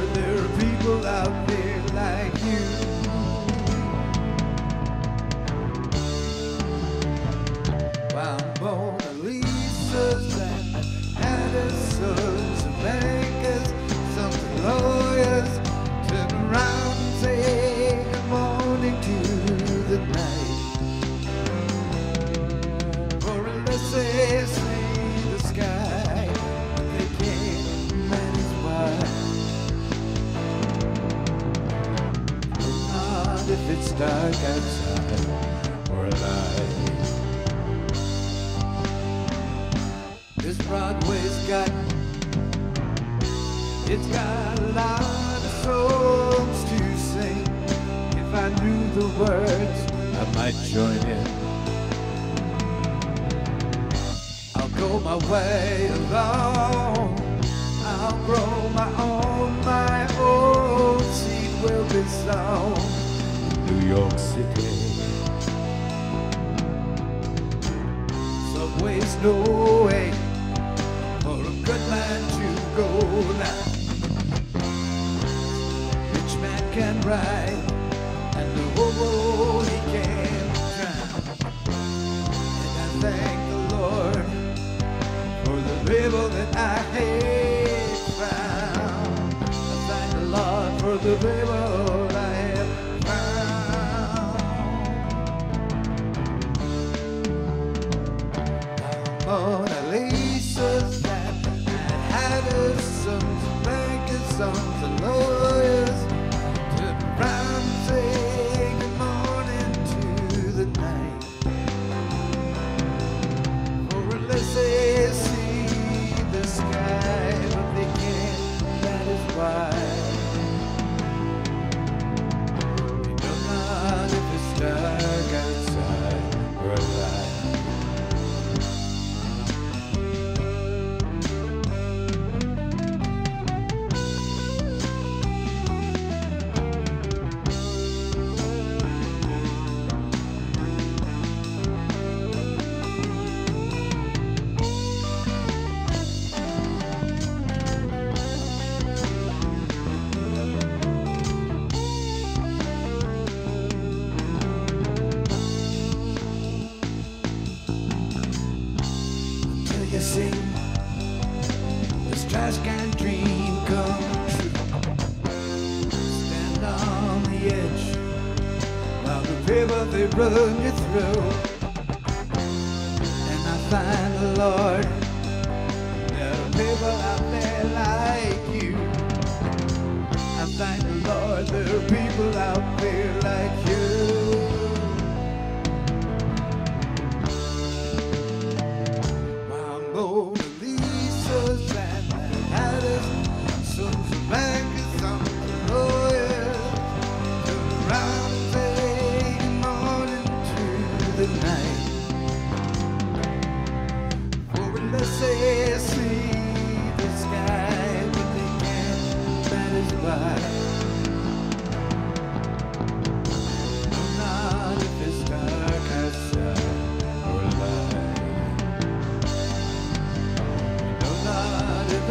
there are people out there Dark outside or light. This Broadway's got, it's got a lot of songs to sing. If I knew the words, I might join in. I'll go my way alone. Subway's no way for a good man to go now. Rich man can ride, and the hobo he can drown. And I thank the Lord for the river that I have found. I thank the Lord for the river bankers, See this trash can dream come true. Stand on the edge while the people they run you through. And I find the Lord, there are people out there like you. I thank the Lord, there are people out there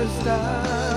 superstar.